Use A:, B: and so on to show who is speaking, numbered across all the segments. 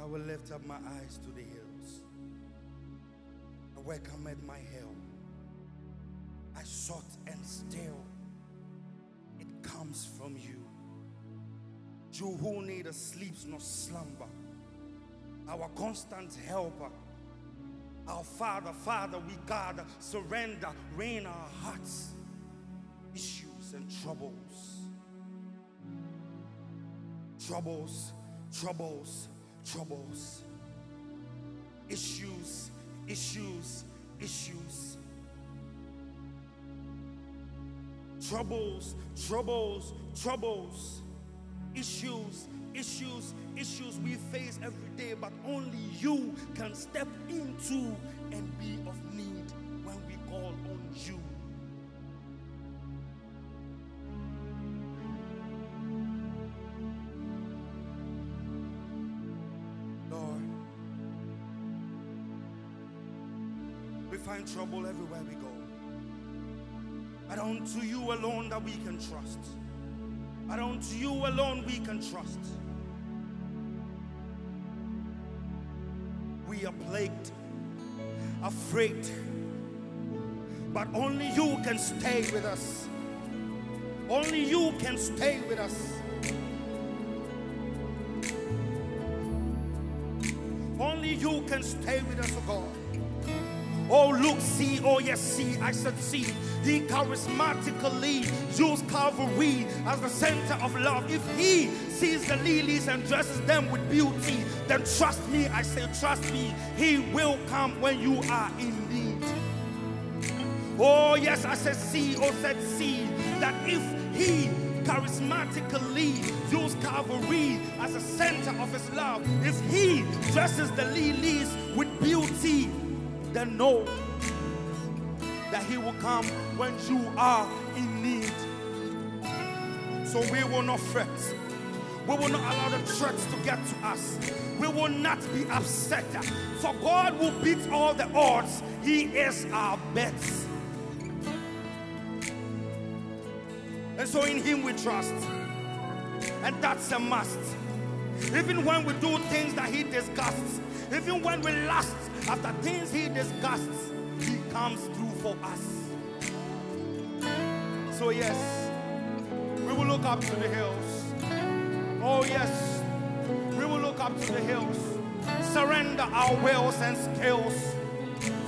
A: I will lift up my eyes to the hills. Where cometh my help? I sought and still it comes from you. You who neither sleeps nor slumber, our constant helper, our Father, Father, we gather, surrender, reign our hearts, issues and troubles, troubles, troubles, troubles, issues, issues, issues. Troubles, troubles, troubles, issues, issues, issues we face every day, but only you can step into and be of need when we call on you. Find trouble everywhere we go. But unto you alone that we can trust. But unto you alone we can trust. We are plagued, afraid, but only you can stay with us. Only you can stay with us. Only you can stay with us, oh God. Oh, look, see, oh, yes, see. I said, see. He charismatically used Calvary as the center of love. If he sees the lilies and dresses them with beauty, then trust me, I say, trust me, he will come when you are in need. Oh, yes, I said, see, oh, said, see, that if he charismatically used Calvary as a center of his love, if he dresses the lilies with beauty, then know that he will come when you are in need. So we will not fret. We will not allow the threats to get to us. We will not be upset. For God will beat all the odds. He is our best. And so in him we trust. And that's a must. Even when we do things that he disgusts, even when we lust after things he disgusts, he comes through for us. So, yes, we will look up to the hills. Oh, yes, we will look up to the hills. Surrender our wills and skills,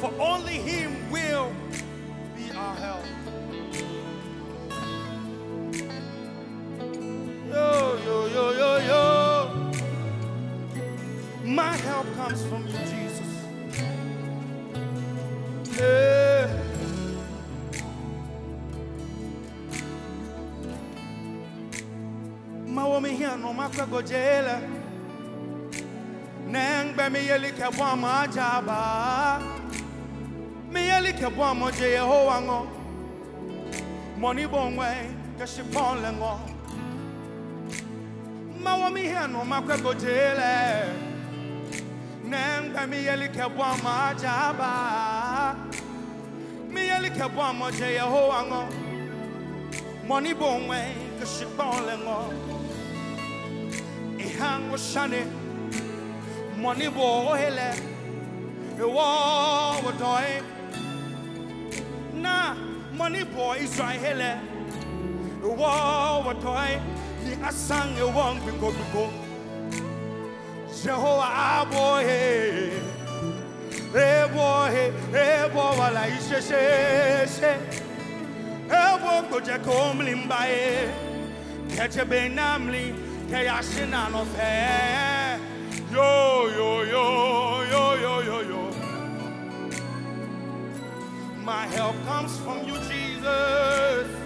A: for only him will be our help. Comes from you, Jesus. Yeah. Mawo mi hia no makwa gojela. Neng be mi yeli ke bwa ma jaba. Mi yeli ke bwa mo je Yehowa ngo. Money bongwe ke shipon le ngo. Mawo mi hia no makwa gojela. Neng be mi yeli ke bwa ma jaba. Mi yeli ke bwa mo je Yehowa ngo. Ihango shane. Money bohele. Ewo wodoe. Na money boy Israel. Ewo wodoe. Ni asang ewo biko biko. Jehovah boy. Hey boy, hey boy, wala ishe she she. Ebo koje komli mbaye Keche be Ke yashina no fe Yo yo yo yo yo yo yo My help comes from you Jesus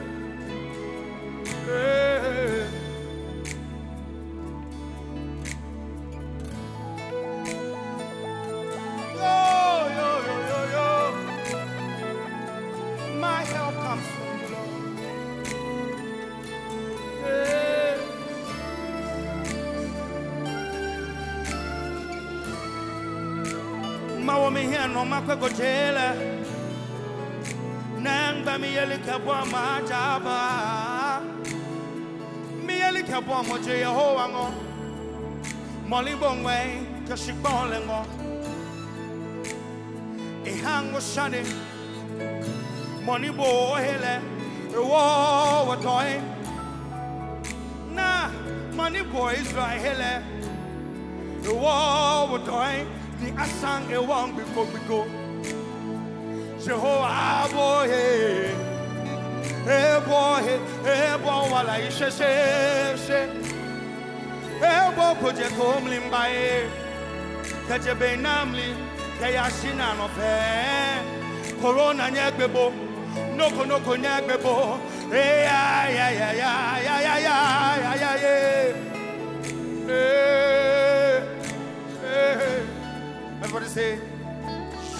A: wo me hia no makweko jele nangba mi yeli kabwa ma jaba mi yeli kabwa mo je yehowa ngo. Moli bongwe kashi bole ngo. E hango shane moni bo hele e wo wo toy. Na moni bo israel hele e wo wo toy. The asang a one before we go. Jehovah boy, hey, hey boy, hey boy, while I say, say, say. Ebo koje komli mbaye Keje be namli Keya shina no fe. Corona nyegbebo Noko noko nyegbebo Eh ya ya ya ya ya ya ya ya ya Eh eh Everybody say,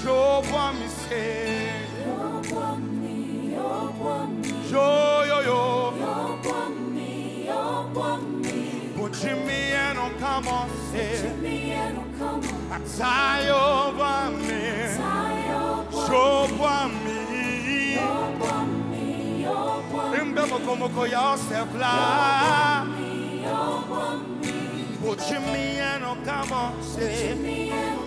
A: Show for me, say. Yo por mí, yo oh, por mí. Yo, yo, yo. Yo por mí, yo por mí. Put your me and on come on, say. Put your me and on come on. Tie over me. Tie over Show for me. Yo por mí, yo por mí. Remember como que yo se fly. Yo por mí, yo por mí. Put your me and on come on, say. Put your me and on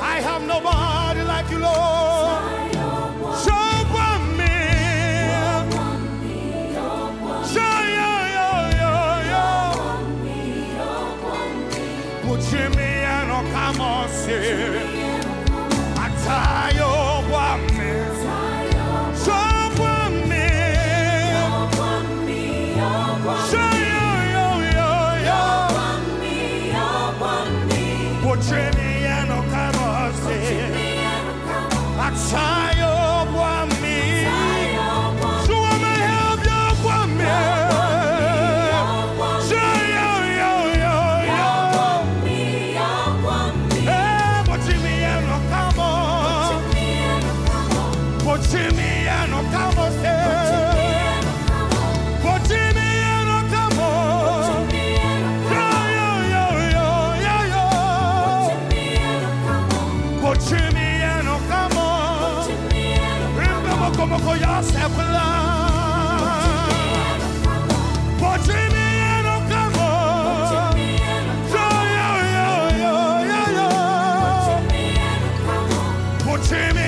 A: I have nobody like you, Lord. Timmy.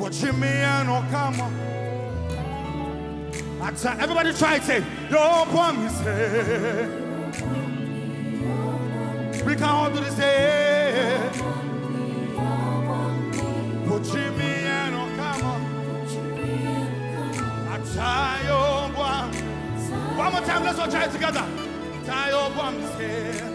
A: But Jimmy and Okama. I tell everybody try it, say, yo pour me. Eh. We can all do this, say. But Jimmy and Okama. I tell one. More time, let's all try it together. Tie your bums here.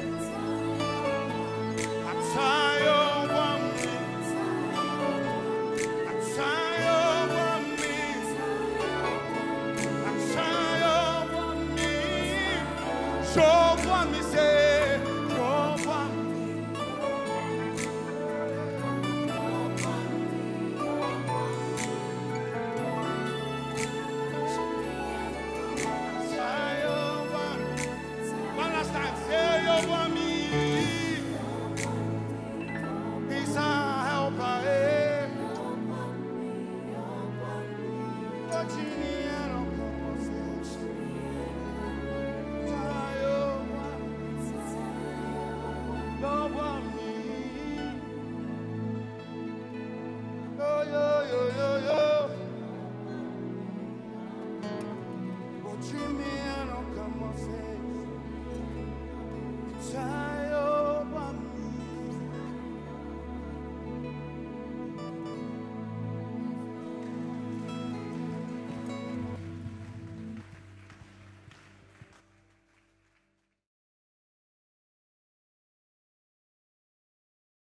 A: Niko chini